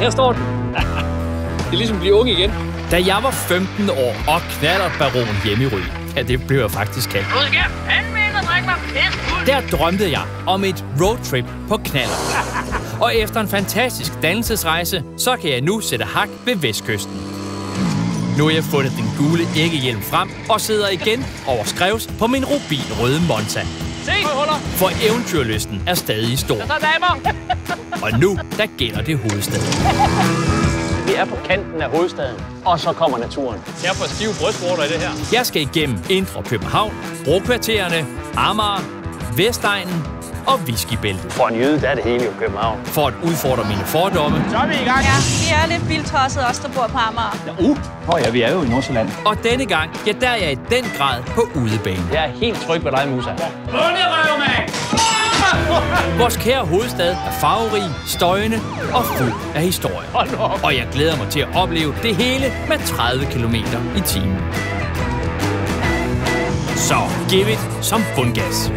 Her står den. det er ligesom at blive ung igen. Da jeg var 15 år og knaller baron hjemme i Ry, ja, det blev jeg faktisk kaldt. Du skal pis Der drømte jeg om et roadtrip på knaller. Og efter en fantastisk dannelsesrejse, så kan jeg nu sætte hak ved vestkysten. Nu har jeg fundet den gule æggehjelm frem og sidder igen over skrevs på min rubinrøde Monza. Se, huller. For eventyrlysten er stadig stor. Der er damer. Og nu, der gælder det hovedstaden. Vi er på kanten af hovedstaden. Og så kommer naturen. Jeg får stive brystvorter i det her. Jeg skal igennem Indre København, brokvartererne, Amager, Vestegnen og Whiskybæltet. For en jøde, der er det hele i København. For at udfordre mine fordomme Så er vi i gang. Ja, vi er lidt vildtosset, os der bor på Amager. Uh, oh ja, vi er jo i Nordsjælland. Og denne gang, ja, der er jeg i den grad på udebane. Jeg er helt tryg ved dig, Musa. Bunderøv, mand! Vores kære hovedstad er farverig, støjende og fuld af historie. Og jeg glæder mig til at opleve det hele med 30 km i timen. Så giv it som bundgas.